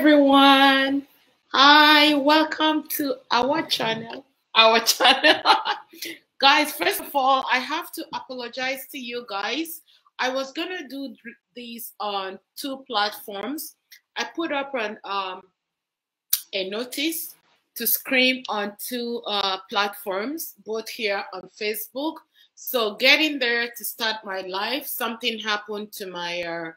everyone. Hi, welcome to our channel. Our channel. guys, first of all, I have to apologize to you guys. I was gonna do these on two platforms. I put up an um a notice to scream on two uh, platforms, both here on Facebook. So getting there to start my life, something happened to my uh,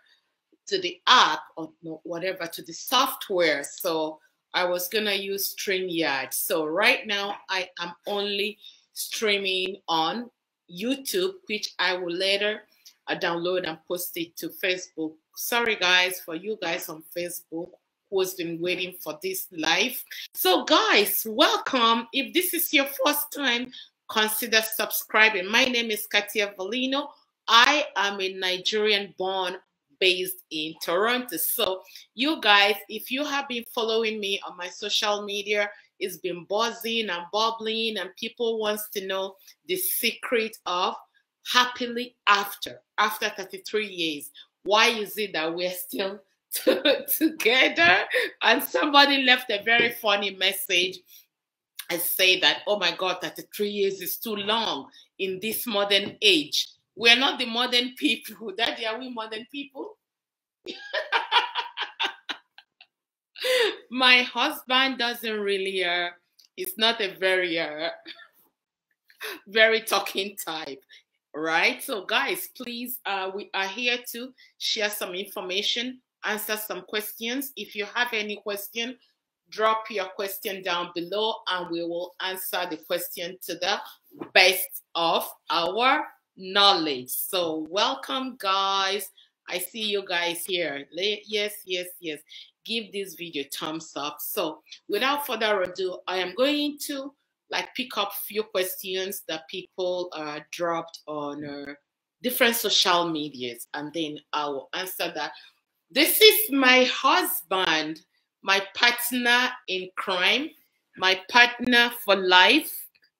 to the app or whatever to the software. So I was gonna use StreamYard. So right now I am only streaming on YouTube, which I will later uh, download and post it to Facebook. Sorry guys for you guys on Facebook who's been waiting for this live. So guys, welcome. If this is your first time, consider subscribing. My name is Kartia Velino. I am a Nigerian born based in Toronto. So, you guys, if you have been following me on my social media, it's been buzzing and bubbling, and people wants to know the secret of happily after after 33 years. Why is it that we're still together? And somebody left a very funny message I say that, oh my God, 33 years is too long in this modern age. We're not the modern people. Daddy, are we modern people? My husband doesn't really, uh, he's not a very, uh, very talking type, right? So, guys, please, uh, we are here to share some information, answer some questions. If you have any question, drop your question down below and we will answer the question to the best of our knowledge. So welcome guys. I see you guys here. Yes, yes, yes. Give this video thumbs up. So without further ado, I am going to like pick up few questions that people uh, dropped on uh, different social medias and then I will answer that. This is my husband, my partner in crime, my partner for life,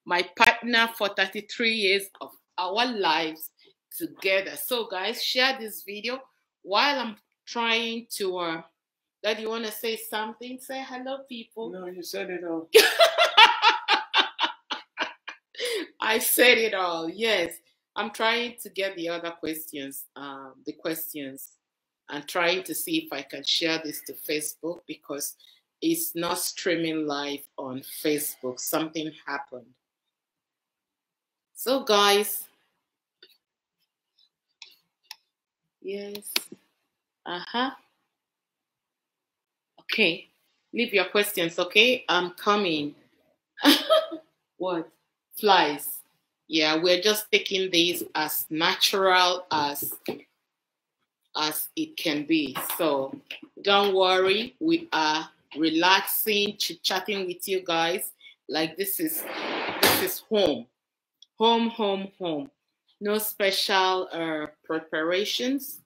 my partner for 33 years of our lives together. So, guys, share this video while I'm trying to. Uh, Dad, you want to say something? Say hello, people. No, you said it all. I said it all. Yes, I'm trying to get the other questions. Um, the questions, and trying to see if I can share this to Facebook because it's not streaming live on Facebook. Something happened. So, guys, yes, uh huh. Okay, leave your questions, okay? I'm coming. what? Flies. Yeah, we're just taking these as natural as as it can be. So don't worry, we are relaxing, chit-chatting with you guys. Like this is this is home home, home, home. No special uh, preparations.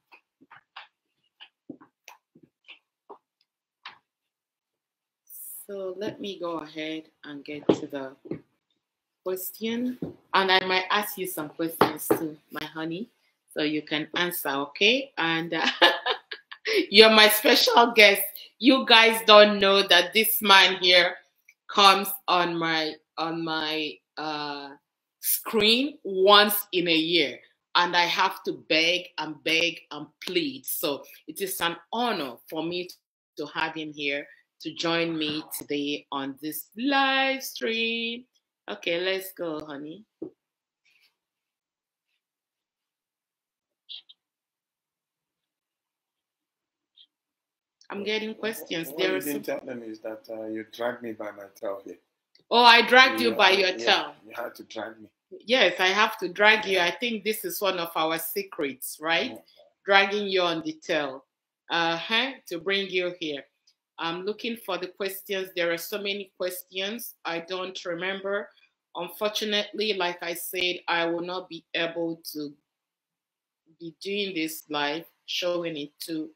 So let me go ahead and get to the question. And I might ask you some questions too, my honey, so you can answer, okay? And uh, you're my special guest. You guys don't know that this man here comes on my on my uh screen once in a year and I have to beg and beg and plead. So it is an honor for me to have him here to join me today on this live stream. Okay, let's go, honey. I'm getting questions. What there you didn't tell them is that uh, you dragged me by my tail here. Oh, I dragged you, you by your yeah, tail. You had to drag me. Yes, I have to drag you. I think this is one of our secrets, right? Dragging you on the tail, uh huh, to bring you here. I'm looking for the questions. There are so many questions I don't remember. Unfortunately, like I said, I will not be able to be doing this live, showing it to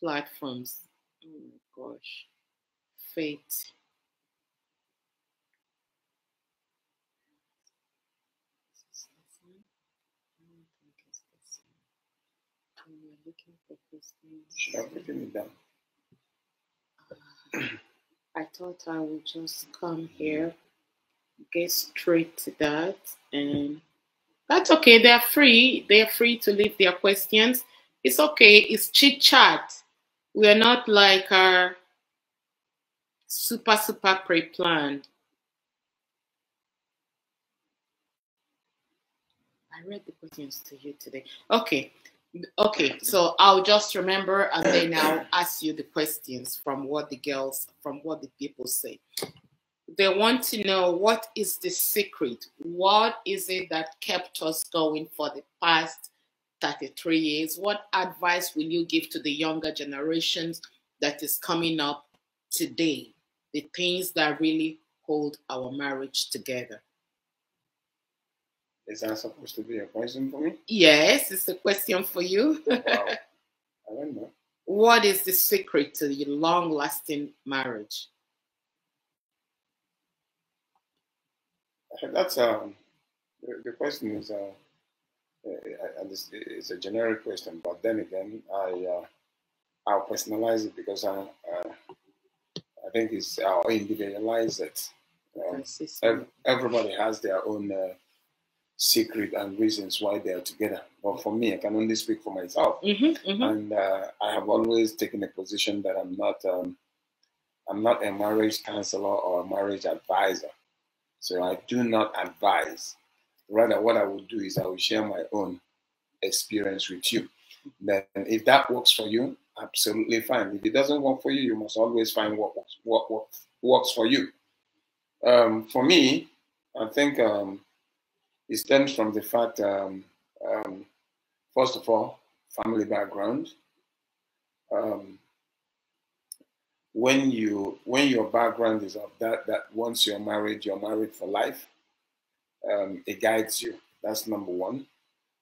platforms. Oh my gosh, fate. looking for questions. Written it down. I thought I would just come here, get straight to that, and that's okay. They're free. They're free to leave their questions. It's okay. It's chit chat. We're not like our super super pre-planned. I read the questions to you today. Okay. Okay, so I'll just remember and then I'll ask you the questions from what the girls, from what the people say. They want to know what is the secret? What is it that kept us going for the past 33 years? What advice will you give to the younger generations that is coming up today? The things that really hold our marriage together. Is that supposed to be a question for me? Yes, it's a question for you. Wow. I don't know. what is the secret to your long lasting marriage? That's um, the, the question is uh, uh, and it's, it's a generic question, but then again, I uh, I'll personalize it because I uh, I think it's I'll individualize it. Um, everybody has their own uh, secret and reasons why they are together. But for me, I can only speak for myself, Mhm, mhm. and uh, I have always taken a position that I'm not um, I'm not a marriage counselor or a marriage advisor. So I do not advise. Rather, what I will do is I will share my own experience with you. Then, if that works for you, absolutely fine. If it doesn't work for you, you must always find what works, what, what works for you. Um, for me, I think um, it stems from the fact, um, um, first of all, family background. Um, when you when your background is of that that once you're married, you're married for life. Um, it guides you. That's number one.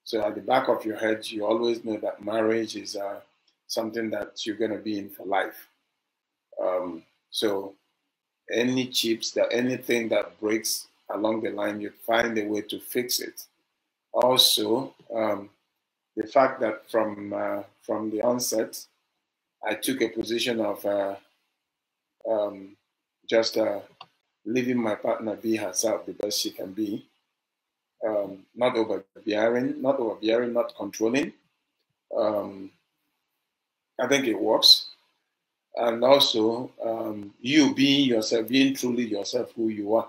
So at the back of your head, you always know that marriage is uh, something that you're going to be in for life. Um, so any chips that anything that breaks along the line, you find a way to fix it. Also, um, the fact that from uh, from the onset, I took a position of uh, um, just uh, leaving my partner be herself the best she can be, um, not overbearing, not overbearing, not controlling. Um, I think it works. And also, um, you being yourself, being truly yourself, who you are,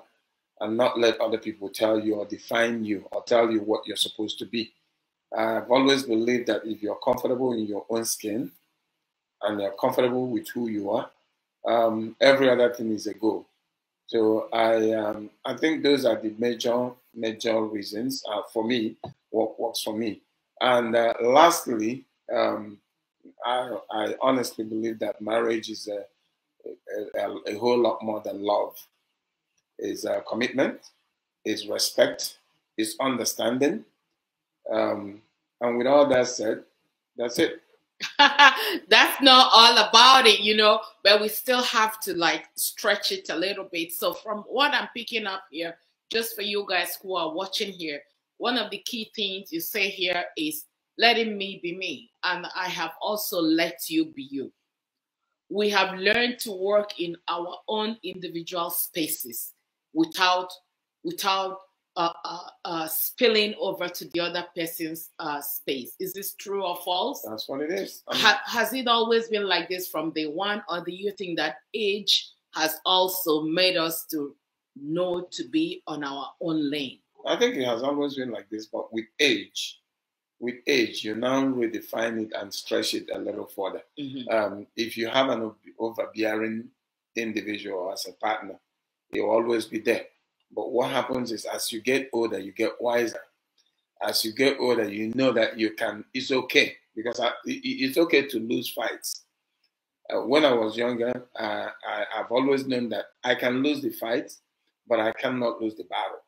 and not let other people tell you or define you or tell you what you're supposed to be. I've always believed that if you're comfortable in your own skin and you're comfortable with who you are, um, every other thing is a go. So I um, I think those are the major major reasons uh, for me what works for me. And uh, lastly, um, I I honestly believe that marriage is a, a, a whole lot more than love. Is uh, commitment, is respect, is understanding. Um, and with all that said, that's it. That's not all about it, you know, but we still have to like stretch it a little bit. So, from what I'm picking up here, just for you guys who are watching here, one of the key things you say here is letting me be me, and I have also let you be you. We have learned to work in our own individual spaces without without uh, uh, uh, spilling over to the other person's uh, space. Is this true or false? That's what it is. I mean, Ha- has it always been like this from day one, or do you think that age has also made us to know to be on our own lane? I think it has always been like this, but with age, with age, you now redefine it and stretch it a little further. Mhm. Um, if you have an overbearing individual as a partner, will always be there. But what happens is, as you get older, you get wiser. As you get older, you know that you can. It's okay because I, it's okay to lose fights. Uh, when I was younger, uh, I, I've always known that I can lose the fight, but I cannot lose the battle.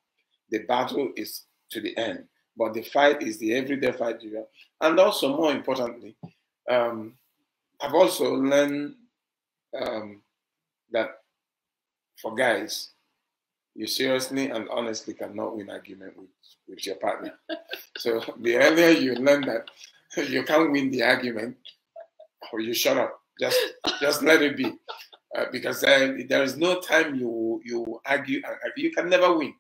The battle is to the end, but the fight is the everyday fight. And also, more importantly, um, I've also learned um, that for guys, you seriously and honestly cannot win argument with, with your partner. so the earlier you learn that you can't win the argument, or you shut up. Just just let it be. uh, because uh, there is no time you you argue. And you can never win.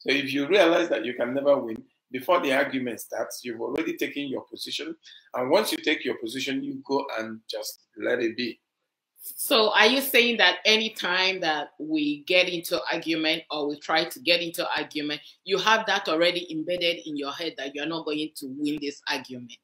So if you realize that you can never win before the argument starts, you've already taken your position, and once you take your position, you go and just let it be. So are you saying that anytime that we get into argument or we try to get into argument, you have that already embedded in your head that you're not going to win this argument?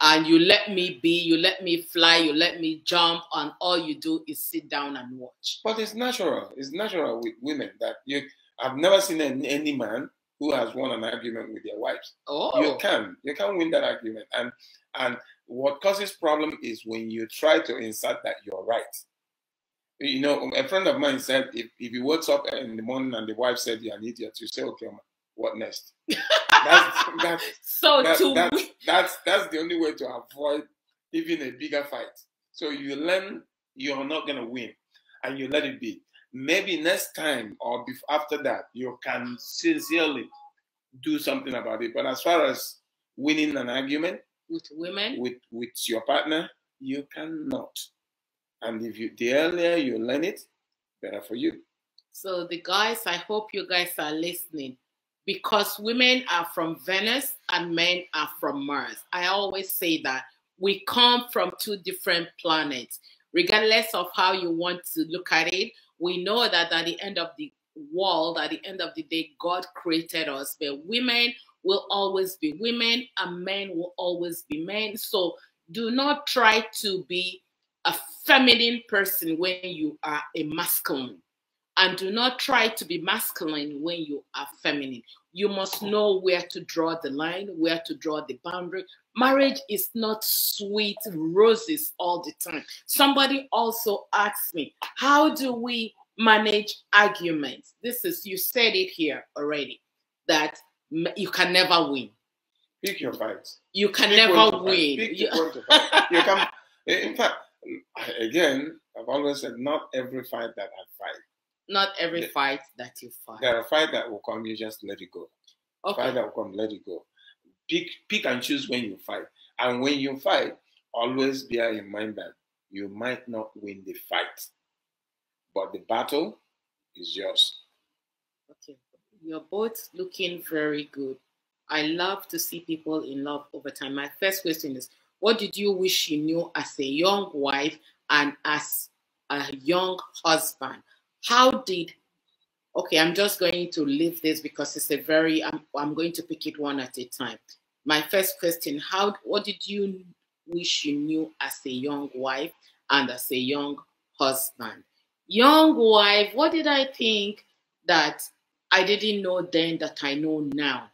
and you let me be, you let me fly, you let me jump, and all you do is sit down and watch. But it's natural. It's natural with women that you. I've never seen any, any man who has won an argument with their wives. Oh, you can, you can win that argument, and and what causes problem is when you try to insert that you're right. You know, a friend of mine said if, if he wakes up in the morning and the wife said you're an idiot, you say, okay, what next? that's, that's, so that, to that's, that's that's the only way to avoid even a bigger fight. So you learn you're not gonna win, and you let it be. Maybe next time or after that, you can sincerely do something about it. But as far as winning an argument with women, with with your partner, you cannot. And if you the earlier you learn it, better for you. So the guys, I hope you guys are listening because women are from Venus and men are from Mars. I always say that we come from two different planets. Regardless of how you want to look at it, we know that at the end of the world, at the end of the day, God created us, but women will always be women and men will always be men. So do not try to be a feminine person when you are a masculine and do not try to be masculine when you are feminine. You must know where to draw the line, where to draw the boundary. Marriage is not sweet roses all the time. Somebody also asked me, How do we manage arguments? This is, you said it here already, that you can never win. Pick your fights. You can Pick never win. You, you can, in fact, again, I've always said, not every fight that I fight not every fight that you fight. There are fight that will come, you just let it go. Okay. Fight that will come, let it go. Pick, pick and choose when you fight. And when you fight, always bear in mind that you might not win the fight, but the battle is yours. Okay, you're both looking very good. I love to see people in love over time. My first question is What did you wish you knew as a young wife and as a young husband? how did okay i'm just going to leave this because it's a very I'm, I'm going to pick it one at a time my first question how what did you wish you knew as a young wife and as a young husband young wife what did i think that i didn't know then that i know now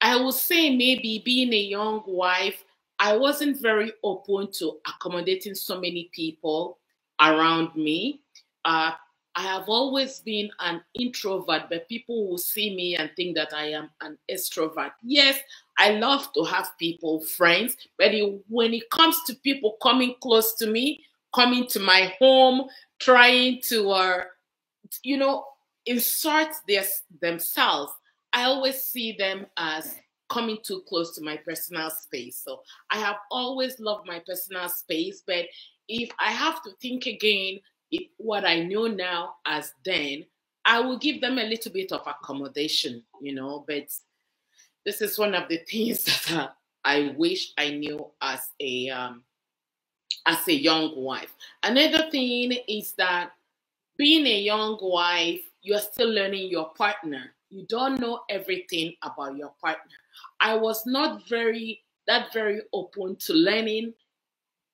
i would say maybe being a young wife i wasn't very open to accommodating so many people around me uh, I have always been an introvert, but people will see me and think that I am an extrovert. Yes, I love to have people, friends, but it, when it comes to people coming close to me, coming to my home, trying to, uh, you know, insert their, themselves, I always see them as coming too close to my personal space. So I have always loved my personal space, but if I have to think again, what I know now as then, I will give them a little bit of accommodation, you know. But this is one of the things that I wish I knew as a um, as a young wife. Another thing is that being a young wife, you are still learning your partner. You don't know everything about your partner. I was not very that very open to learning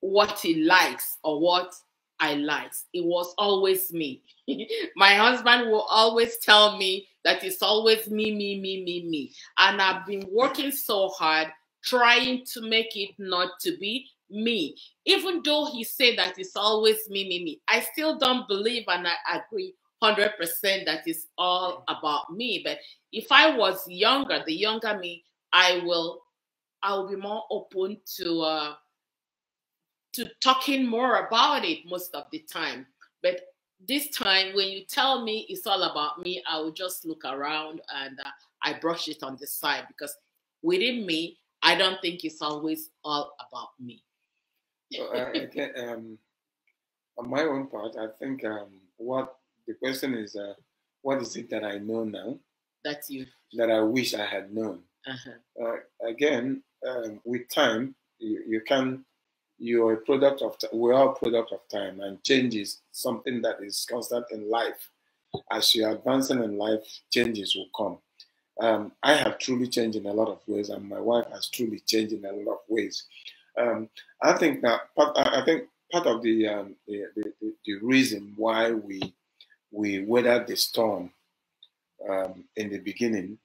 what he likes or what I liked. It was always me. My husband will always tell me that it's always me, me, me, me, me. And I've been working so hard trying to make it not to be me. Even though he said that it's always me, me, me, I still don't believe and I agree 100% that is all about me. But if I was younger, the younger me, I will, I will be more open to uh, to talking more about it most of the time. But this time, when you tell me it's all about me, I will just look around and uh, I brush it on the side because within me, I don't think it's always all about me. uh, again, um, On my own part, I think um, what the question is, uh, what is it that I know now That you. that I wish I had known? Uh-huh. uh, again, um, with time, you, you can, you're a product of, ti- we're a product of time, and change is something that is constant in life. As you're advancing in life, changes will come. Um, I have truly changed in a lot of ways, and my wife has truly changed in a lot of ways. Um, I think that part, I think part of the, um, the, the the reason why we we weathered the storm um, in the beginning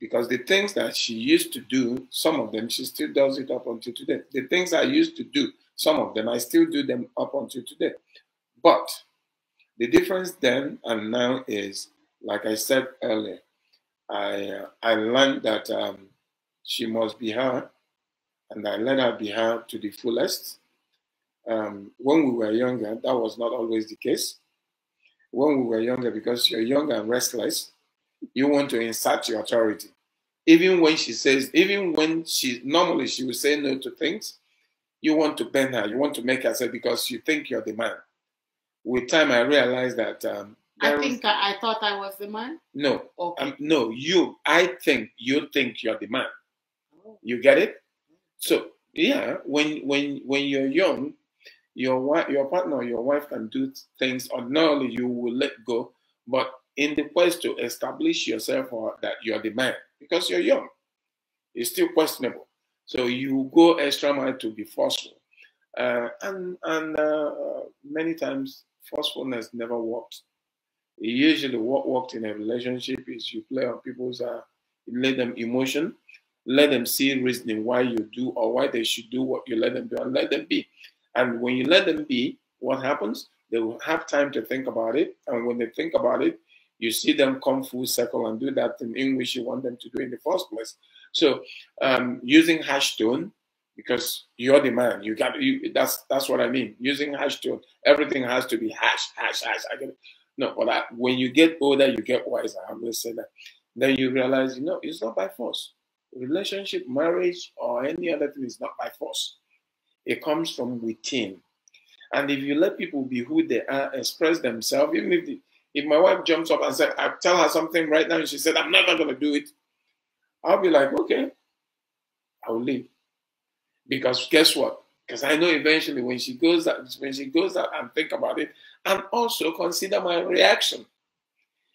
because the things that she used to do, some of them she still does it up until today. The things I used to do, some of them I still do them up until today. But the difference then and now is, like I said earlier, I uh, I learned that um, she must be her, and I let her be her to the fullest. Um, when we were younger, that was not always the case. When we were younger, because you're young and restless, you want to insert your authority. Even when she says, even when she normally she will say no to things, you want to bend her, you want to make her say because you think you're the man. With time, I realized that um, I think I, I thought I was the man. no, Okay. um, no, you. I think you think you're the man. You get it? So yeah, when when when you're young, your wife, your partner, your wife can do things or ordinarily you will let go, but in the quest to establish yourself or that you're the man because you're young, it's still questionable. So you go extra mile to be forceful, uh, and and uh, many times forcefulness never works. Usually, what worked in a relationship is you play on people's, uh, let them emotion, let them see reasoning why you do or why they should do what you let them do, and let them be. And when you let them be, what happens? They will have time to think about it, and when they think about it, you see them come full circle and do that thing in which you want them to do in the first place. So, um, using hash tone because you're the man. You got you. That's that's what I mean. Using hash tone, everything has to be hash, hash, hash. I get it. No, but I, when you get older, you get wiser. I'm gonna say that. Then you realize, you know, it's not by force. Relationship, marriage, or any other thing is not by force. It comes from within. And if you let people be who they are, express themselves, even if the, if my wife jumps up and said, I tell her something right now, and she said, I'm never gonna do it, I'll be like, okay, I'll leave. Because guess what? Because I know eventually when she goes out, when she goes out and think about it, and also consider my reaction.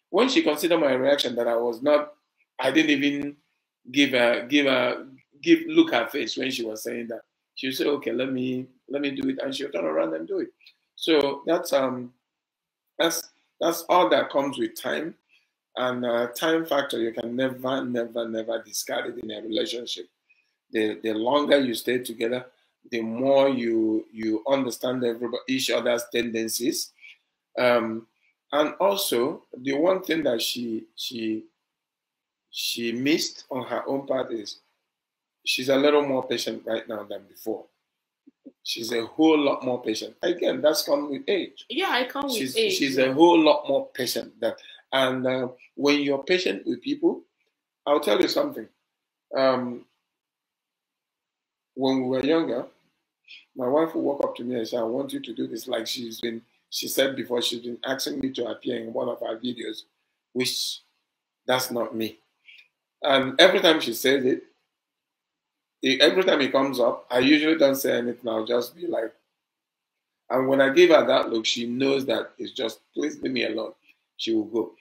When she considered my reaction that I was not, I didn't even give her give her give look her face when she was saying that. She'll say, okay, let me let me do it, and she'll turn around and do it. So that's um that's that's all that comes with time. And uh, time factor, you can never, never, never discard it in a relationship. The the longer you stay together, the more you you understand everybody, each other's tendencies. Um, and also, the one thing that she she she missed on her own part is she's a little more patient right now than before. She's a whole lot more patient. Again, that's come with age Yeah, I come with she's age. she's a whole lot more patient than and uh, when you're patient with people i'll tell you something um, when we were younger my wife would walk up to me and say i want you to do this like she's been she said before she's been asking me to appear in one of our videos which that's not me and every time she says it- every time he comes up i usually don't say anything i'll just be like and when I give her that look, she knows that it's just, please leave me alone. She will go.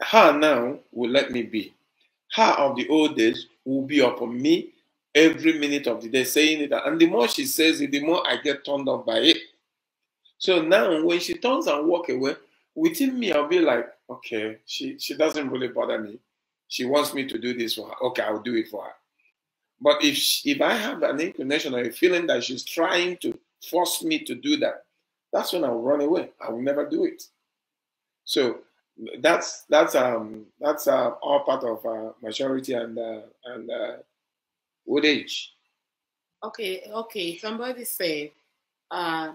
Her now will let me be. Her of the old days will be upon me every minute of the day saying it. And the more she says it, the more I get turned off by it. So now when she turns and walk away, within me, I'll be like, okay, she, she doesn't really bother me. She wants me to do this for her. Okay, I'll do it for her. But if if I have an inclination or a feeling that she's trying to force me to do that, that's when I'll run away. I will never do it. So that's that's um that's uh, all part of uh, maturity and uh, and uh, old age. Okay, okay. Somebody said, uh,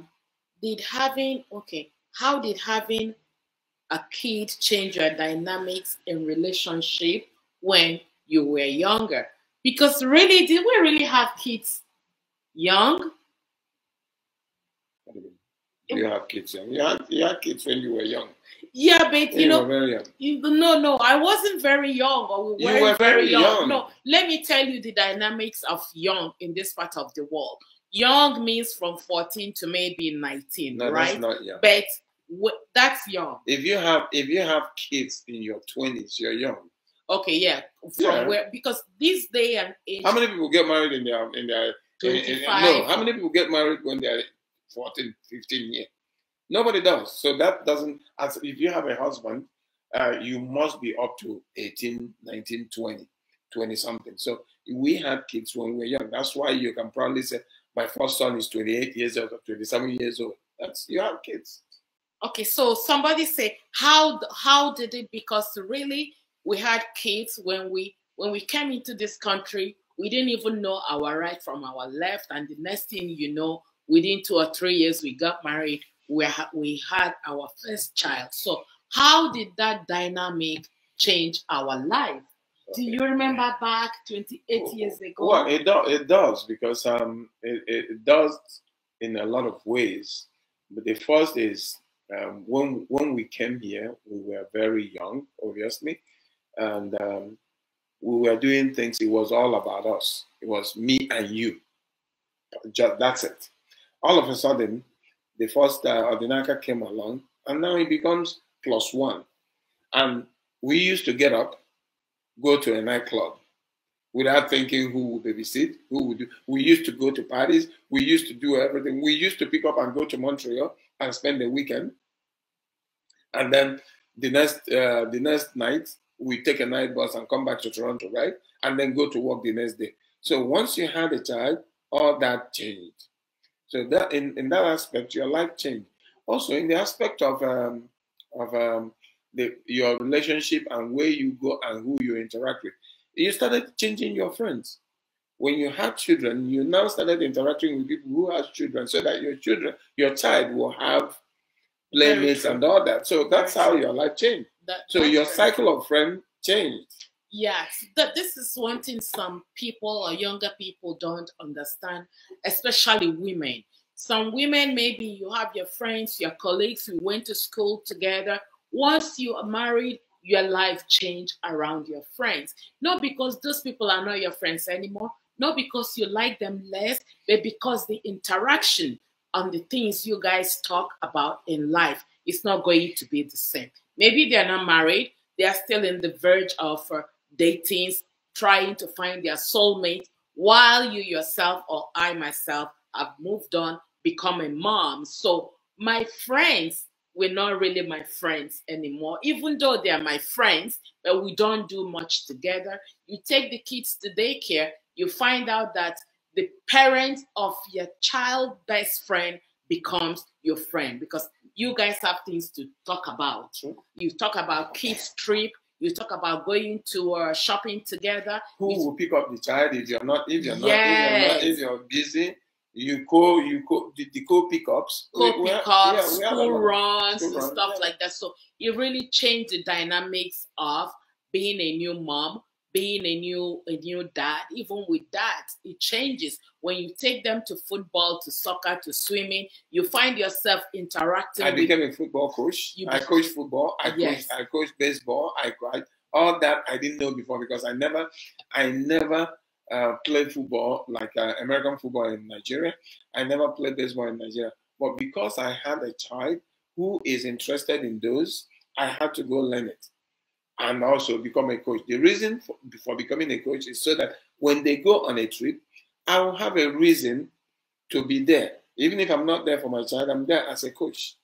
did having okay, how did having a kid change your dynamics in relationship when you were younger? Because really, did we really have kids young? You have kids young. You had, you had kids when you were young. Yeah, but you, You know, very young. you, no, no, I wasn't very young, or we You weren't were very young. young. No, let me tell you the dynamics of young in this part of the world. Young means from 14 to maybe 19, No, right? that's not young. But w- that's young. If you have if you have kids in your twenties, you're young. Okay, yeah. From Yeah. where because this day and age, How many people get married in their in their in- in- 25. no? How many people get married when they're 14, 15 years? Nobody does. So that doesn't. As if you have a husband, uh, you must be up to 18, 19, 20, 20 something. So we had kids when we were young. That's why you can probably say my first son is 28 years old or 27 years old. That's you have kids. okay, so somebody say how how did it? Because really, we had kids when we when we came into this country. We didn't even know our right from our left, and the next thing you know, within two or three years, we got married. We ha- we had our first child. So how did that dynamic change our life? Do you remember back 28 years ago? Well, it does. It does because um, it, it does in a lot of ways. But the first is um, when when we came here, we were very young, obviously, and um, we were doing things. It was all about us. It was me and you. Just that's it. All of a sudden, the first uh, came along, and now it becomes plus one. And we used to get up, go to a nightclub without thinking who would babysit, who would do. We used to go to parties. We used to do everything. We used to pick up and go to Montreal and spend the weekend. And then the next uh, the next night, we take a night bus and come back to Toronto, right? And then go to work the next day. So once you had a child, all that changed. So that in, in that aspect, your life changed. Also in the aspect of um, of um, the, your relationship and where you go and who you interact with you started changing your friends. When you have children, you now started interacting with people who have children so that your children, your child will have playmates and all that. So that's how your life changed. That- So your cycle of friends changed. Yes, that this is one thing some people or younger people don't understand, especially women. Some women, maybe you have your friends, your colleagues, you went to school together. Once you are married, your life changed around your friends. Not because those people are not your friends anymore, not because you like them less, but because the interaction on the things you guys talk about in life is not going to be the same. Maybe they're not married, they are still in the verge of uh, dating, trying to find their soulmate, while you yourself or I myself have moved on, become a mom. So my friends were not really my friends anymore, even though they are my friends, but we don't do much together. You take the kids to daycare, you find out that the parent of your child best friend becomes your friend because you guys have things to talk about. You talk about kids trip. You talk about going to uh, shopping together. Who You- will pick up the child if you're not if you're not if you're not if you're busy? You co you co the, the co pickups. co We- we have- pickups, yeah, we have a school runs, school and stuff yeah. like that. So it really changed the dynamics of being a new mom, being a new a new dad. Even with that, it changes when you take them to football, to soccer, to swimming. You find yourself interacting I with became a football coach. You I coach football. I Yes. coach. I coach baseball. I coach all that I didn't know before because I never, I never uh, played football like uh, American football in Nigeria. I never played baseball in Nigeria. But because I had a child who is interested in those, I had to go learn it and also become a coach. The reason for, for becoming a coach is so that when they go on a trip, I will have a reason to be there. Even if I'm not there for my child, I'm there as a coach.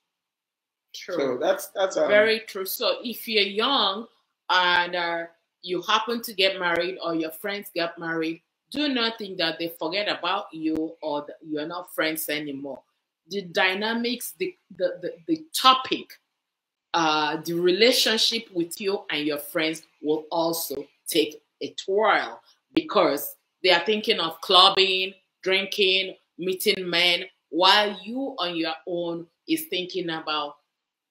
True. So that's that's um, Very true. So if you're young and uh, you happen to get married or your friends get married, do not think that they forget about you or that you're not friends anymore. The dynamics, the the the, the topic, uh, the relationship with you and your friends will also take a twirl because they are thinking of clubbing, drinking, meeting men, while you on your own is thinking about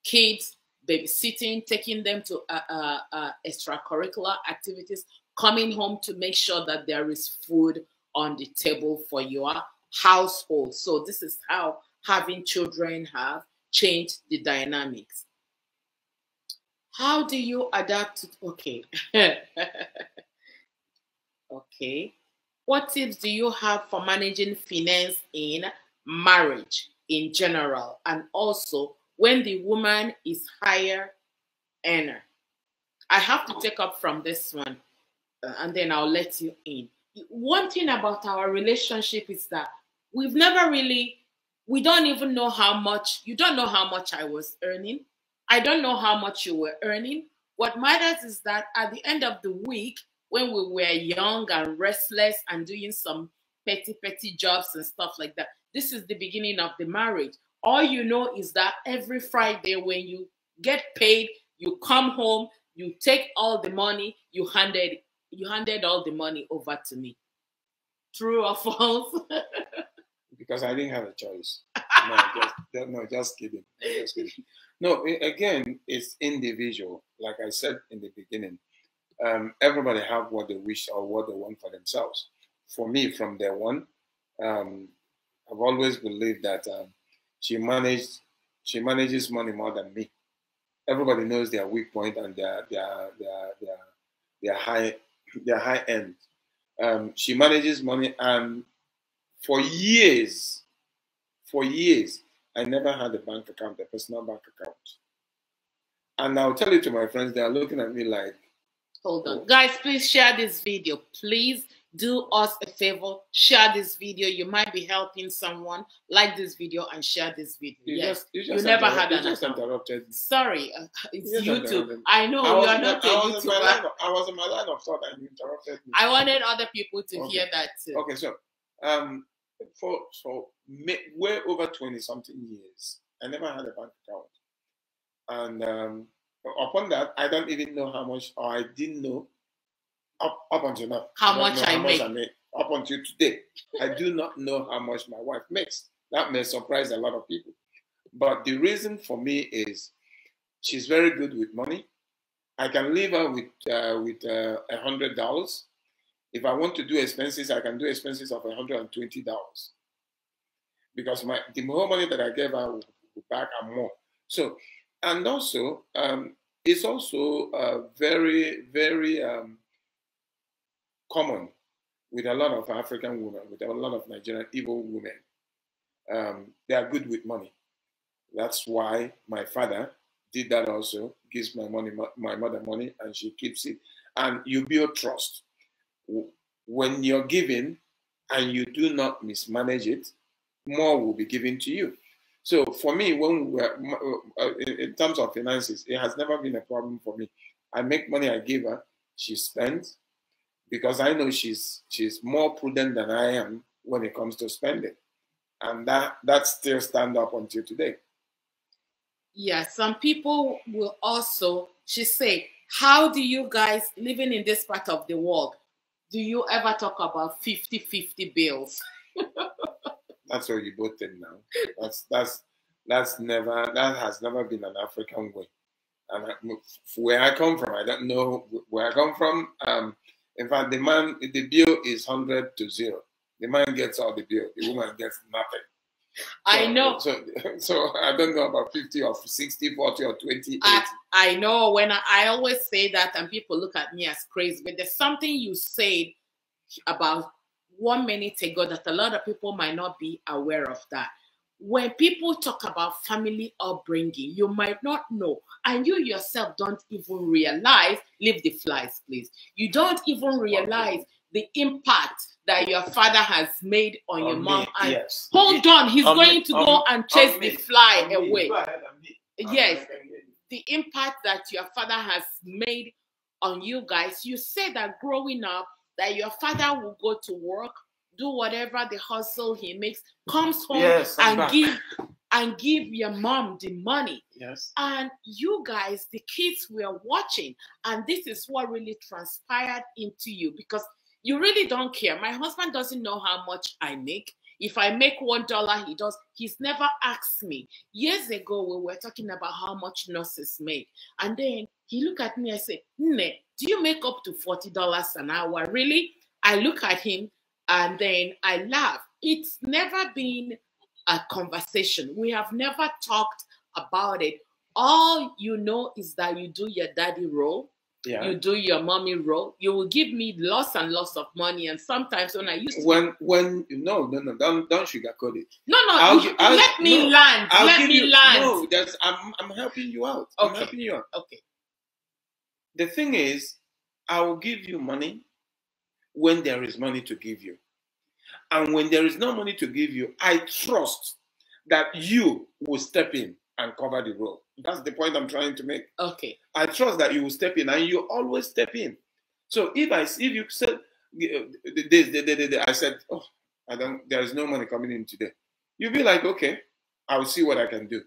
kids, babysitting, taking them to uh, uh, uh, extracurricular activities, coming home to make sure that there is food on the table for your household. So this is how having children have changed the dynamics. How do you adapt to okay? okay. What tips do you have for managing finance in marriage in general and also when the woman is higher earner? I have to take up from this one uh, and then I'll let you in. One thing about our relationship is that we've never really, we don't even know how much, you don't know how much I was earning. I don't know how much you were earning. What matters is that at the end of the week, when we were young and restless and doing some petty, petty jobs and stuff like that, this is the beginning of the marriage. All you know is that every Friday when you get paid, you come home, you take all the money, you handed you handed all the money over to me. True or false? because I didn't have a choice. No, just, no, just kidding. Just kidding. No, again, it's individual. Like I said in the beginning, um, everybody have what they wish or what they want for themselves. For me, from day one, um, I've always believed that um, she managed, she manages money more than me. Everybody knows their weak point and their their their their, their high their high end. Um, she manages money, and for years, for years, I never had a bank account, a personal bank account. And I'll tell you to my friends, they are looking at me like, Hold on. Oh. Guys, please share this video. Please do us a favor. Share this video. You might be helping someone. Like this video and share this video. You yes. Just, you, just you never had you an just account. interrupted. Sorry, uh, it's YouTube. I know I you are not a I was, in my YouTuber. line of, I was in my line of thought and you interrupted me. I wanted other people to Okay. hear that too. Okay, so um, for for way over twenty something years, I never had a bank account, and um, upon that, I don't even know how much, or I didn't know up up until now. How I much I how make. much I make up until today. I do not know how much my wife makes. That may surprise a lot of people, but the reason for me is she's very good with money. I can leave her with uh, with uh, a hundred dollars. If I want to do expenses, I can do expenses of hundred and twenty dollars because my the more money that I gave her will will back and more. So, and also, um, it's also uh, very very um, common with a lot of African women, with a lot of Nigerian Igbo women. Um, they are good with money. That's why my father did that also. Gives my money, my mother money, and she keeps it. And you build trust. When you're giving and you do not mismanage it, more will be given to you. So for me, when we were, uh, in in terms of finances, it has never been a problem for me. I make money, I give her, she spends, because I know she's she's more prudent than I am when it comes to spending, and that that still stand up until today. Yeah, some people will also, she say, how do you guys living in this part of the world? Do you ever talk about 50 50 bills? That's what you both think now. That's that's that's never that has never been an African way. And I, where I come from, I don't know where I come from. Um, in fact, the man, the bill is hundred to zero. The man gets all the bill. The woman gets nothing. I know. So, so I don't know about 50 or 60, 40 or 20, I, I know when I, I always say that and people look at me as crazy, but there's something you said about one minute ago that a lot of people might not be aware of that. When people talk about family upbringing, you might not know, and you yourself don't even realize. Leave the flies, please. You don't even realize the impact that your father has made on your mom. me, And yes. hold on, he's On me, going to go me, and chase on the fly me. away. Yes. I can hear you. the impact that your father has made on you guys. You say that growing up, that your father will go to work, do whatever the hustle he makes, comes home Yes, and back. give and give your mom the money. Yes. And you guys, the kids were watching, and this is what really transpired into you because you really don't care. My husband doesn't know how much I make. If I make one dollar, he does. He's never asked me. Years ago, we were talking about how much nurses make, and then he looked at me and said, "Nne, do you make up to forty dollars an hour? Really?" I look at him, and then I laugh. It's never been a conversation. We have never talked about it. All you know is that you do your daddy role, Yeah. you do your mommy role. You will give me lots and lots of money, and sometimes when I used to, when when no no no don't don't sugarcoat it. no, no, I'll you- I'll- let me no, land. I'll let me you land. no. That's I'm I'm helping you out. I'm helping you out. Okay. The thing is, I will give you money when there is money to give you, and when there is no money to give you, I trust that you will step in and cover the role. That's the point I'm trying to make. Okay. I trust that you will step in, and you always step in. So if I if you said uh, this, this, this, this, I said, oh, I don't. There is no money coming in today. You'll be like, okay, I will see what I can do.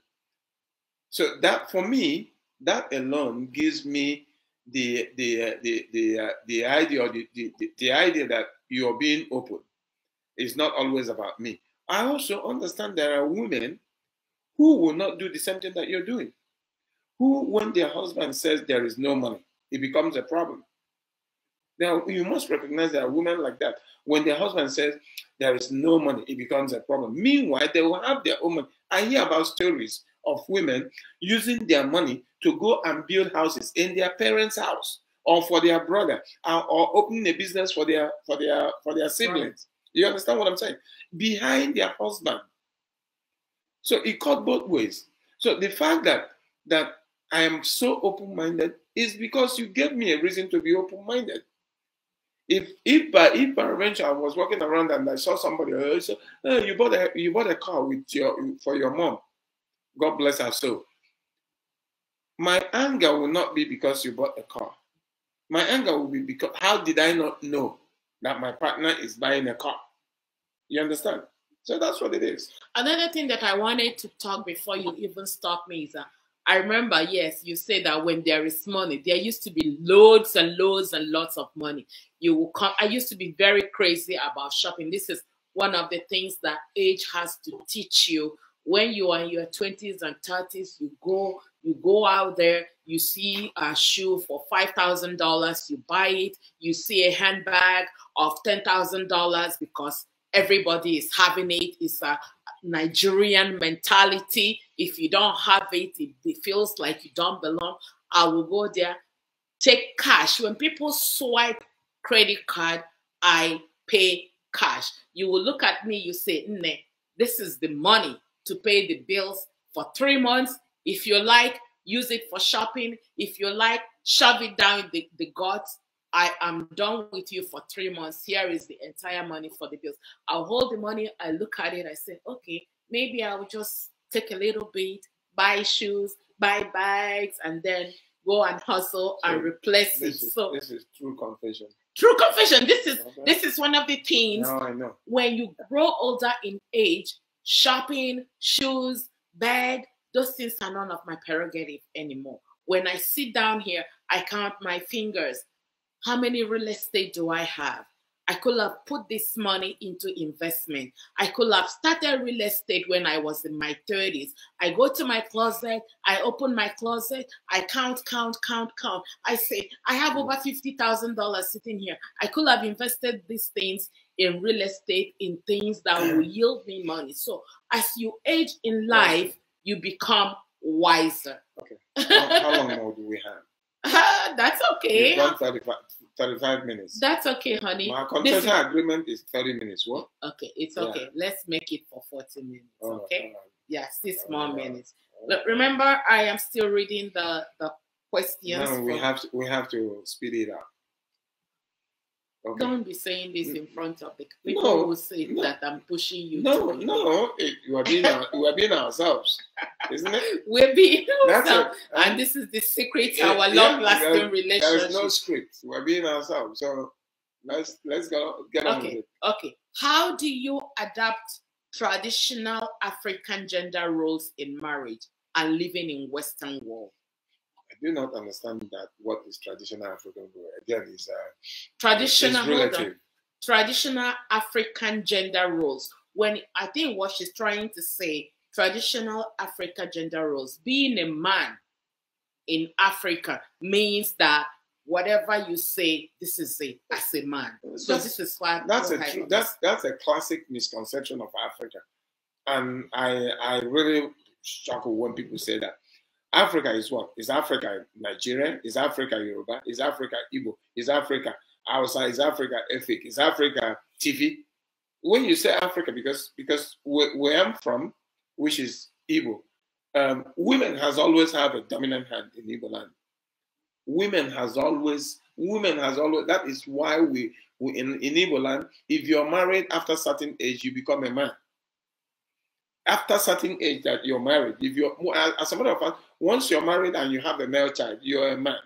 So that for me, that alone gives me the the uh, the the uh, the idea or the, the, the, the idea that you're being open. It's not always about me. I also understand there are women who will not do the same thing that you're doing. Who, when their husband says there is no money, it becomes a problem. Now, you must recognize there are women like that. When their husband says there is no money, it becomes a problem. Meanwhile, they will have their own money. I hear about stories of women using their money to go and build houses in their parents' house or for their brother or, or opening a business for their for their for their siblings. You understand what I'm saying? Behind their husband. So it cut both ways. So the fact that that I am so open-minded is because you gave me a reason to be open-minded. If if by if by revenge I was walking around and I saw somebody, uh, so, "Oh, you bought a you bought a car with your for your mom, God bless her soul. My anger will not be because you bought a car. My anger will be because how did I not know that my partner is buying a car? You understand? So that's what it is. Another thing that I wanted to talk before you even stop me is that I remember, yes, you say that when there is money, there used to be loads and loads and lots of money. You will come. I used to be very crazy about shopping. This is one of the things that age has to teach you. When you are in your 20s and 30s, you go, you go out there, you see a shoe for five thousand dollars, you buy it, you see a handbag of ten thousand dollars because everybody is having it. It's a Nigerian mentality. If you don't have it, it, feels like you don't belong. I will go there, take cash. When people swipe credit card, I pay cash. You will look at me, you say, "Nne, this is the money to pay the bills for three months. If you like, use it for shopping. If you like, shove it down the, the guts. I am done with you for three months. Here is the entire money for the bills. I'll hold the money. I look at it. I say, okay, maybe I'll just take a little bit, buy shoes, buy bags, and then go and hustle and So replace it. Is, So this is true confession. true confession. This is Okay. this is one of the things Now I know. when you grow older in age, shopping, shoes, bag, those things are none of my prerogative anymore. When I sit down here, I count my fingers. How many real estate do I have? I could have put this money into investment. I could have started real estate when I was in my 30s. I go to my closet, I open my closet, I count, count, count, count. I say, I have over $50,000 sitting here. I could have invested these things in real estate, in things that will yield me money. So as you age in life, you become wiser. How, how long more do we have? That's okay. done 35, 35 minutes. That's okay, honey. My concession agreement is 30 minutes. What? Okay, it's Yeah. okay. Let's make it for 40 minutes. Oh, Okay. all Yeah, six Oh, more minutes. right. Look, remember, I am still reading the the questions. No, we from- have to, we have to speed it up. Okay. Don't be saying this in mm. front of the people No, who say no. that I'm pushing you. No, to no, it, we are being our, we are being ourselves, isn't it? We're being That's ourselves. it. and this is the secret to Yeah, our yeah, long-lasting there- relationship. There's no script. We're being ourselves. So let's let's go get on with Okay, it. okay. How do you adapt traditional African gender roles in marriage and living in Western world? Do not understand that what is traditional African role. Again, is uh, Traditional, it's hold on. relative. traditional African gender roles. When I think what she's trying to say, traditional Africa gender roles, being a man in Africa means that whatever you say, this is it as a man. So That's- this is why That's a true, that's that's a classic misconception of Africa. and I I really struggle when people say that. Africa is what? Is Africa Nigeria? Is Africa Yoruba? Is Africa Igbo? Is Africa outside? Is Africa Efik? Is Africa Tiv? When you say Africa, because because where, where I'm from, which is Igbo, um, women has always have a dominant hand in Igbo land. Women has always women has always that is why we, we in, in Igbo land, if you're married after certain age, you become a man after certain age that you're married, if you're as a matter of fact, once you're married and you have a male child, you're a man.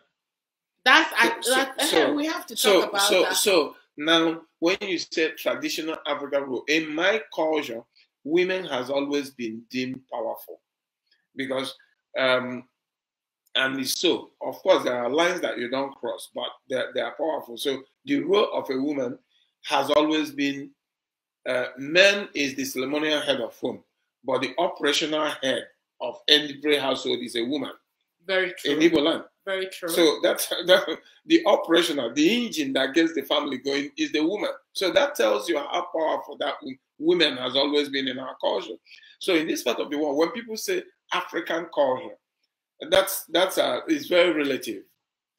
That's I, so, so, we have to talk so, about so, that. So now, when you say traditional African rule, in my culture, women has always been deemed powerful because, um, and it's so. Of course, there are lines that you don't cross, but they they are powerful. So the role of a woman has always been. Uh, man is the ceremonial head of home but the operational head of any every household is a woman. Very true. In Igbo land. Very true. So that's that, the operational, the engine that gets the family going is the woman. So that tells you how powerful that woman has always been in our culture. So in this part of the world, when people say African culture, that's that's uh, it's very relative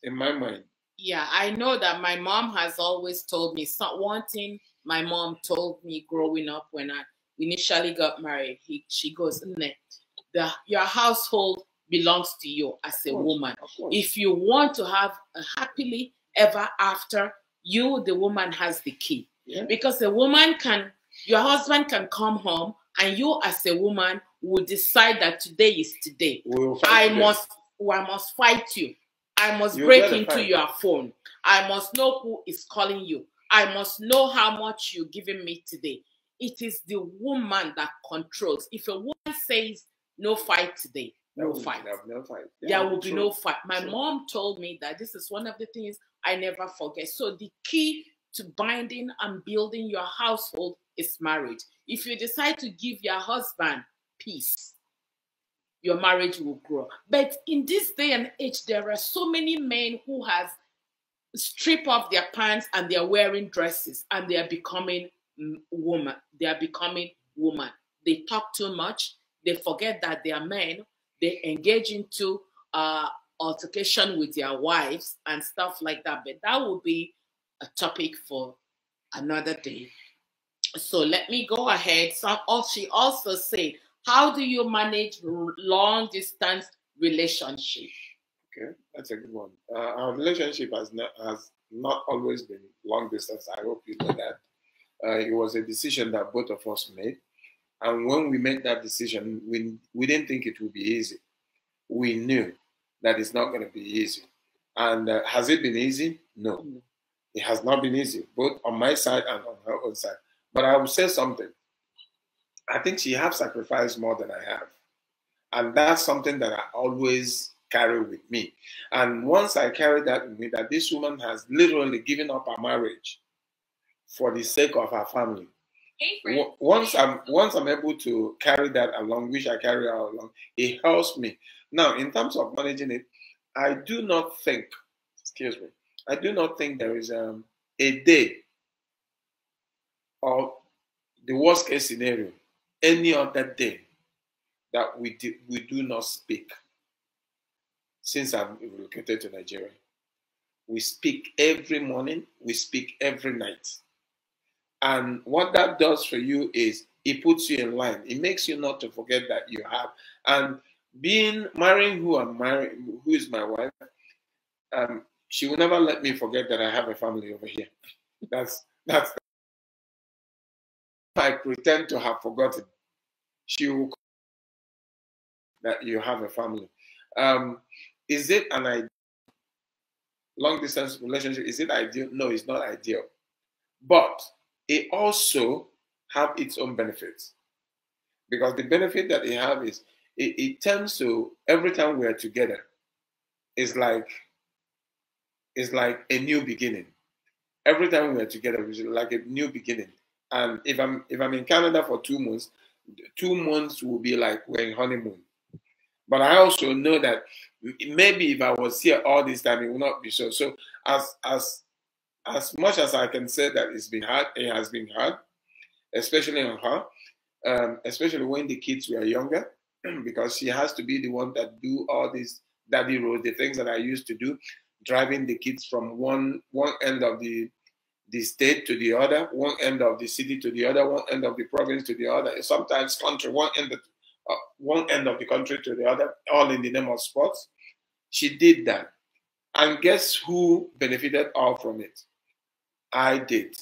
in my mind. Yeah, I know that my mom has always told me. So one thing my mom told me growing up when I initially got married, he, she goes, the, your household belongs to you as a woman. If you want to have a happily ever after, you, the woman, has the key. Yeah. Because a woman can, your husband can come home and you as a woman will decide that today is today. I today. must, oh, I must fight you. I must you break into fight. your phone. I must know who is calling you. I must know how much you're giving me today it is the woman that controls. If a woman says no fight today, no fight. No fight. Yeah, there will true. be no fight. My true. mom told me that this is one of the things I never forget. So the key to binding and building your household is marriage. If you decide to give your husband peace, your marriage will grow. But in this day and age, there are so many men who have stripped off their pants and they are wearing dresses and they are becoming woman. They are becoming woman. They talk too much. They forget that they are men. They engage into uh, altercation with their wives and stuff like that. But that will be a topic for another day. So let me go ahead. So she also said, how do you manage long distance relationship? Okay, that's a good one. Uh, our relationship has not, has not always been long distance. I hope you know that. Uh, it was a decision that both of us made. And when we made that decision, we, we didn't think it would be easy. We knew that it's not going to be easy. And uh, has it been easy? No. It has not been easy, both on my side and on her own side. But I will say something. I think she has sacrificed more than I have. And that's something that I always carry with me. And once I carry that with me, that this woman has literally given up her marriage for the sake of our family. once I'm once I'm able to carry that along, which I carry along, it helps me. Now, in terms of managing it, I do not think, excuse me, I do not think there is um, a day or the worst case scenario, any other day that we do, we do not speak since I'm relocated to Nigeria. We speak every morning, we speak every night. And what that does for you is it puts you in line. It makes you not to forget that you have. And being marrying who I'm marrying, who is my wife, um, she will never let me forget that I have a family over here. That's that's. I pretend to have forgotten, she will that you have a family. Um, is it an ideal long distance relationship? Is it ideal? No, it's not ideal. But it also have its own benefits. Because the benefit that it have is it, it tends to every time we are together, it's like it's like a new beginning. Every time we are together, it's like a new beginning. And if I'm if I'm in Canada for two months, two months will be like we're in honeymoon. But I also know that maybe if I was here all this time, it would not be so. So as as as much as I can say that it's been hard, it has been hard, especially on her. um, especially when the kids were younger, because she has to be the one that do all these daddy roles, the things that I used to do, driving the kids from one one end of the the state to the other, one end of the city to the other, one end of the province to the other, sometimes country, one end of, uh, one end of the country to the other, all in the name of sports. She did that. And guess who benefited all from it? I did.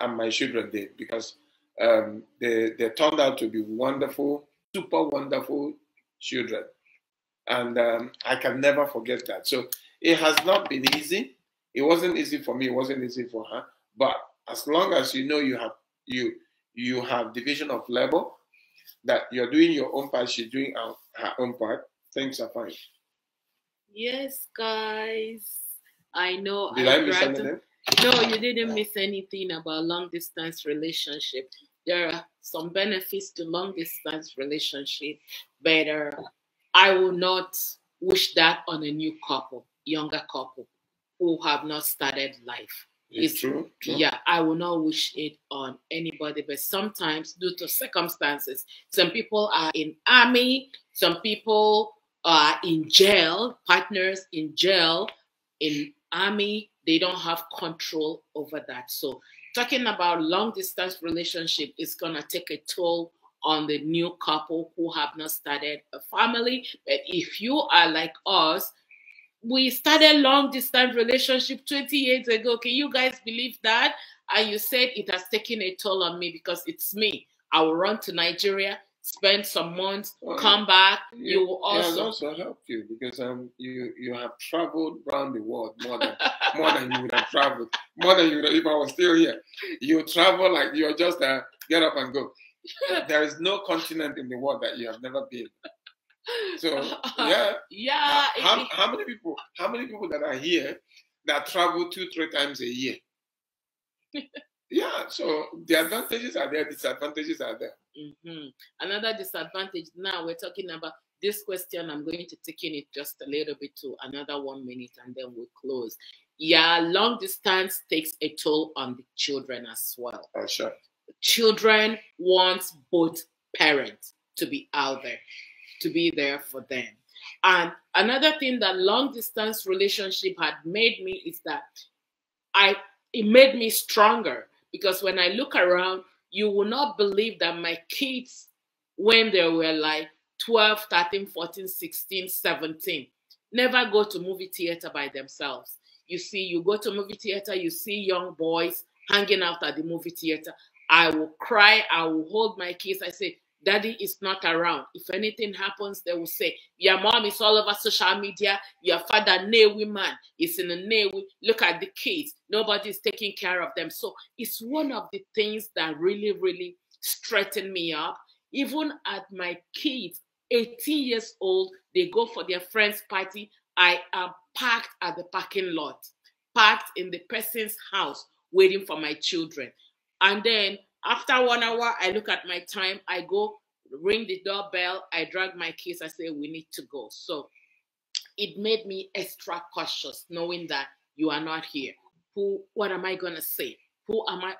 And my children did because um, they, they turned out to be wonderful, super wonderful children. And um, I can never forget that. So it has not been easy. It wasn't easy for me. It wasn't easy for her. But as long as you know you have you you have division of labor, that you're doing your own part, she's doing her, her own part, things are fine. Yes, guys. I know. Did I, I miss anything? No, you didn't miss anything about long distance relationship. There are some benefits to long distance relationship, but uh, I will not wish that on a new couple, younger couple who have not started life. It's, it's true, true. Yeah, I will not wish it on anybody, but sometimes due to circumstances, some people are in army, some people are in jail, partners in jail, in army, they don't have control over that. So talking about long distance relationship is gonna take a toll on the new couple who have not started a family. But if you are like us, we started long distance relationship 20 years ago. Can you guys believe that? And you said it has taken a toll on me because it's me. I will run to Nigeria, spend some months, well, come back. Yeah, you will also also help you because um you you have traveled around the world more than more than you would have traveled more than you would have, if I was still here. You travel like you're just uh, get up and go. there is no continent in the world that you have never been. So yeah, yeah. How, how many people? How many people that are here that travel two, three times a year? Yeah. So the advantages are there, disadvantages are there. Mm-hmm. Another disadvantage. Now we're talking about this question. I'm going to take in it just a little bit to another one minute, and then we'll close. Yeah, long distance takes a toll on the children as well. Oh, sure. Children want both parents to be out there to be there for them. And another thing that long distance relationship had made me is that I it made me stronger because when I look around, you will not believe that my kids, when they were like 12, 13, 14, 16, 17, never go to movie theater by themselves. You see, you go to movie theater, you see young boys hanging out at the movie theater. I will cry, I will hold my kids. I say, Daddy is not around. If anything happens, they will say, Your mom is all over social media. Your father, Navy man, is in the Navy. Look at the kids. Nobody is taking care of them. So it's one of the things that really, really straightened me up. Even at my kids, 18 years old, they go for their friend's party. I am parked at the parking lot, parked in the person's house, waiting for my children. And then after one hour, I look at my time. I go ring the doorbell. I drag my kids. I say, we need to go. So it made me extra cautious knowing that you are not here. Who, what am I going to say? Who am I?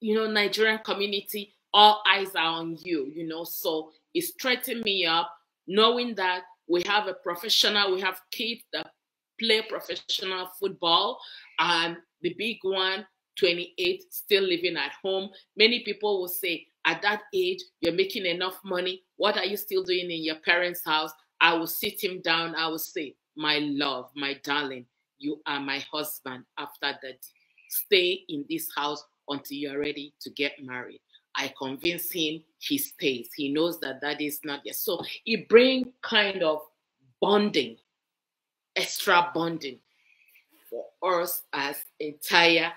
You know, Nigerian community, all eyes are on you, you know. So it straightened me up knowing that we have a professional, we have kids that play professional football, and the big one 28, still living at home. Many people will say, at that age, you're making enough money. What are you still doing in your parents' house? I will sit him down. I will say, My love, my darling, you are my husband after that. Stay in this house until you're ready to get married. I convince him, he stays. He knows that that is not yet. So it brings kind of bonding, extra bonding for us as entire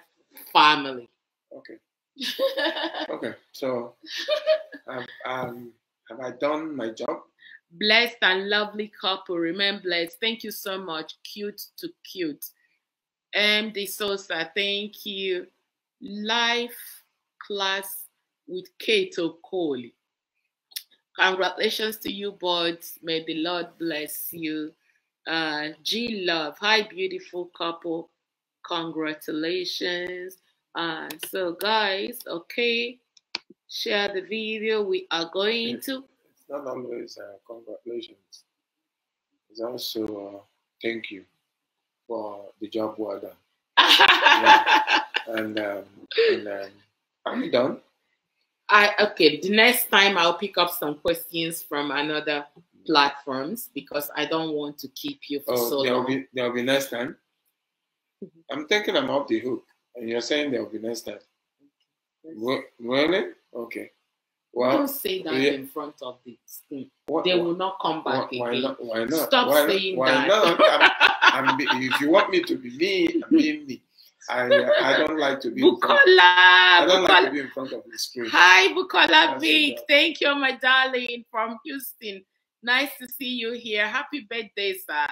family. Okay. okay. So, um, um, have I done my job? Blessed and lovely couple. Remain blessed. Thank you so much. Cute to cute. MD Sosa, thank you. Life class with Kato Coley. Congratulations to you both. May the Lord bless you. Uh, G Love. Hi, beautiful couple. Congratulations. Uh, so, guys, okay. share the video. We are going to. It's not always uh, congratulations. It's also uh, thank you for the job well done. yeah. And um, and um, I'm done. I okay. The next time I'll pick up some questions from another platforms because I don't want to keep you for oh, so there'll long. Be, there'll be next time. Mm-hmm. I'm thinking I'm off the hook, and you're saying there'll be next time. Re- Really? Okay. Well, don't say that yeah. in front of the screen. what, They will not come back why, why again. not? Why not? Stop why, saying why that. not? I'm, I'm be, if you want me to be me, I'm being me. I, I don't like to be in front. Bukola, I don't like to be in front of the screen. Hi, Bukola Big. Thank you, my darling from Houston. Nice to see you here. Happy birthday, sir.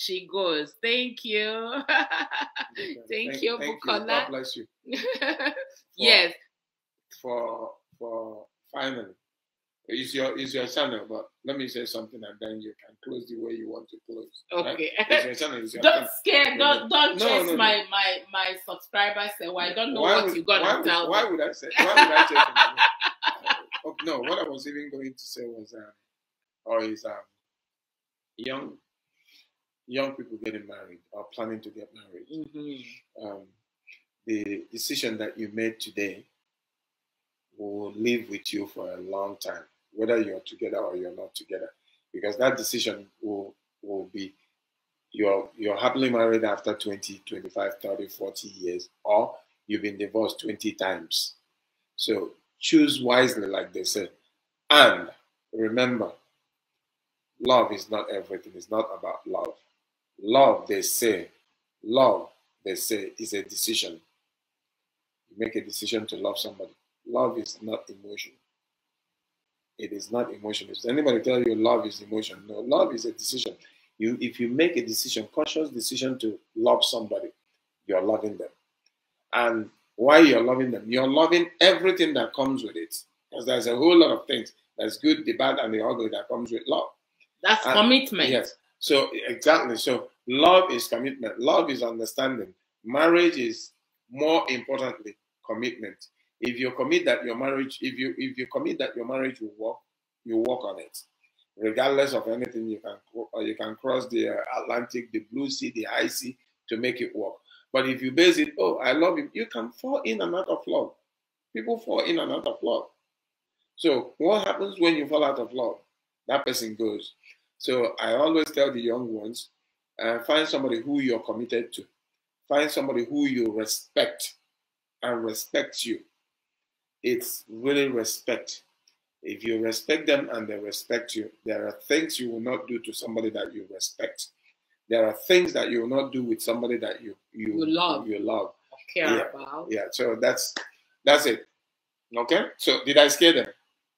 She goes. Thank you. Thank you, Bukola. God bless you yes. for for finally. It's your it's your channel, but let me say something and then you can close the way you want to close. right? Okay. It's your channel. It's your don't channel. scare. Don't don't No, chase no, no. my my my subscribers. Say, well, I don't know Why what would- you're gonna why would, Why would I say? Why would I say? oh, no, what I was even going to say was, um, or is um, young young people getting married or planning to get married. Mhm. Um, the decision that you made today will live with you for a long time, whether you're together or you're not together, because that decision will will be you're you're happily married after 20 25 30 40 years or you've been divorced 20 times so choose wisely like they say and remember love is not everything it's not about love love they say. Love they say is a decision. You make a decision to love somebody. Love is not emotion. It is not emotion. If anybody tell you love is emotion? No love is a decision. You if you make a decision conscious decision to love somebody you're loving them. And why you're loving them? You're loving everything that comes with it. Because there's a whole lot of things. That's good the bad and the ugly that comes with love. That's And- commitment. yes so exactly. So love is commitment. Love is understanding. Marriage is more importantly commitment. If you commit that your marriage if you if you commit that your marriage will work you work on it. Regardless of anything you can you can cross the uh, atlantic the blue sea the high sea to make it work. But if you base it oh i love him you can fall in and out of love. People fall in and out of love. So what happens when you fall out of love? That person goes so i always tell the young ones uh, find somebody who you're committed to find somebody who you respect and respects you it's really respect if you respect them and they respect you, there are things you will not do to somebody that you respect. There are things that you will not do with somebody that you you, You love. You love. Care Yeah. about. Yeah. So that's that's it. Okay. So did I scare them?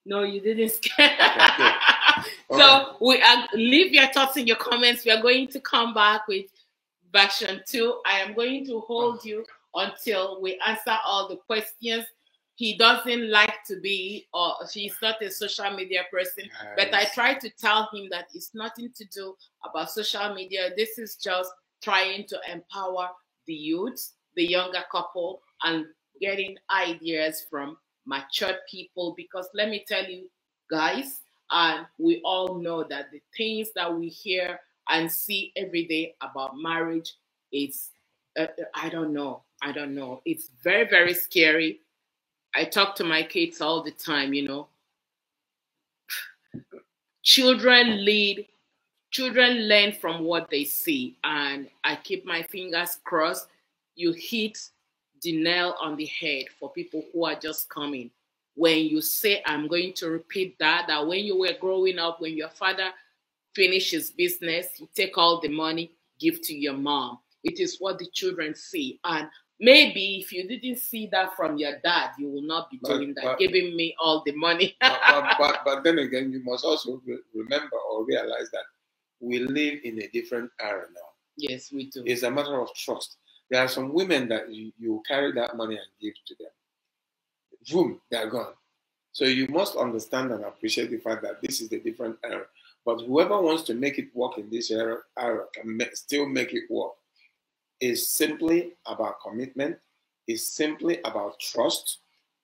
No, you didn't scare. Okay, All so right. we are leave your thoughts in your comments. We are going to come back with version two. I am going to hold you until we answer all the questions. He doesn't like to be, or she's not a social media person. But I try to tell him that it's nothing to do about social media. This is just trying to empower the youth, the younger couple, and getting ideas from mature people. Because let me tell you, guys, and we all know that the things that we hear and see every day about marriage is, uh, I don't know, I don't know. It's very, very scary. I talk to my kids all the time, you know, children lead children learn from what they see. And i keep my fingers crossed. You hit the nail on the head for people who are just coming when you say i'm going to repeat that that when you were growing up when your father finished his business you take all the money give to your mom it is what the children see and maybe if you didn't see that from your dad you will not be But- doing that but- giving me all the money but, but, but, then again, you must also re- remember or realize that we live in a different era now. yes we do It's a matter of trust. There are some women that you, you carry that money and give to them. Boom, they're gone. So you must understand and appreciate the fact that this is a different era. But whoever wants to make it work in this era, era can still make it work. It's simply about commitment. It's simply about trust.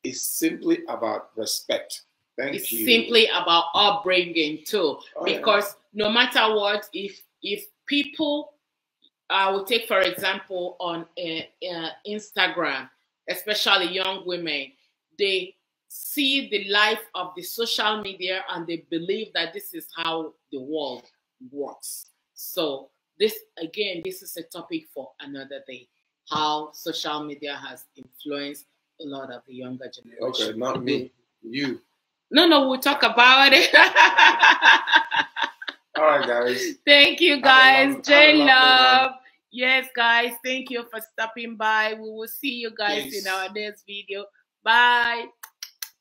is simply about respect. Thank it's you. simply about upbringing too Oh, yeah. because no matter what if if people i will take for example on uh, uh, instagram especially young women they see the life of the social media and they believe that this is how the world works so this again this is a topic for another day how social media has influenced a lot of the younger generation Okay, not me. You. no, no, we'll talk about it. All right, guys. thank you, guys. J Love. Yes, guys. Thank you for stopping by. We will see you guys Peace. in our next video. Bye.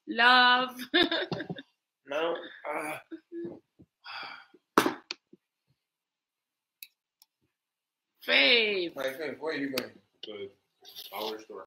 Love. Now, uh, Fave. my friend, where are you going? The dollar store.